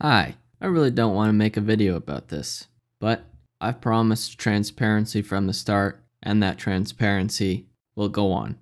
Hi, I really don't want to make a video about this, but I've promised transparency from the start, and that transparency will go on,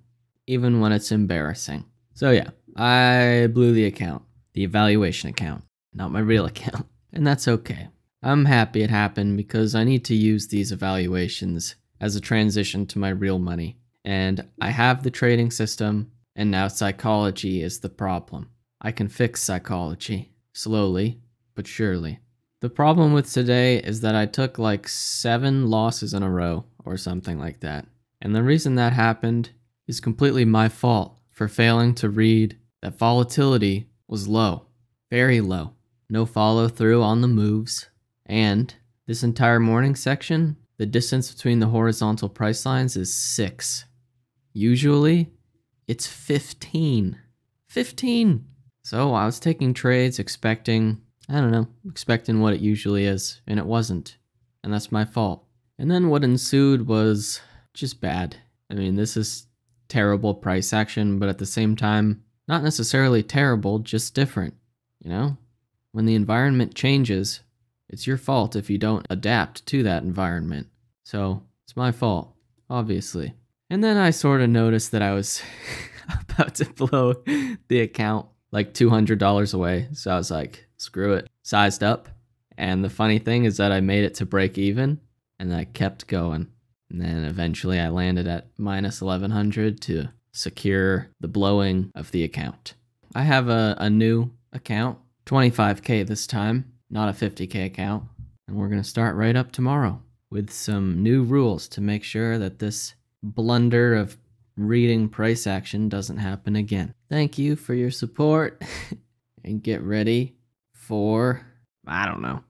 even when it's embarrassing. So, yeah, I blew the account, the evaluation account, not my real account, and that's okay. I'm happy it happened because I need to use these evaluations as a transition to my real money. And I have the trading system, and now psychology is the problem. I can fix psychology, slowly, but surely. The problem with today is that I took like seven losses in a row, or something like that. And the reason that happened is completely my fault for failing to read that volatility was low, very low. No follow through on the moves, and this entire morning section, the distance between the horizontal price lines is 6. Usually, it's 15. 15! So I was taking trades expecting, I don't know, expecting what it usually is, and it wasn't. And that's my fault. And then what ensued was just bad. I mean, this is terrible price action, but at the same time, not necessarily terrible, just different. You know? When the environment changes, it's your fault if you don't adapt to that environment. So it's my fault, obviously. And then I sort of noticed that I was about to blow the account like $200 away. So I was like, screw it, sized up. And the funny thing is that I made it to break even and I kept going. And then eventually I landed at minus 1100 to secure the blowing of the account. I have a, a new account, 25k this time, not a 50k account. And we're going to start right up tomorrow with some new rules to make sure that this blunder of reading price action doesn't happen again. Thank you for your support and get ready for, I don't know,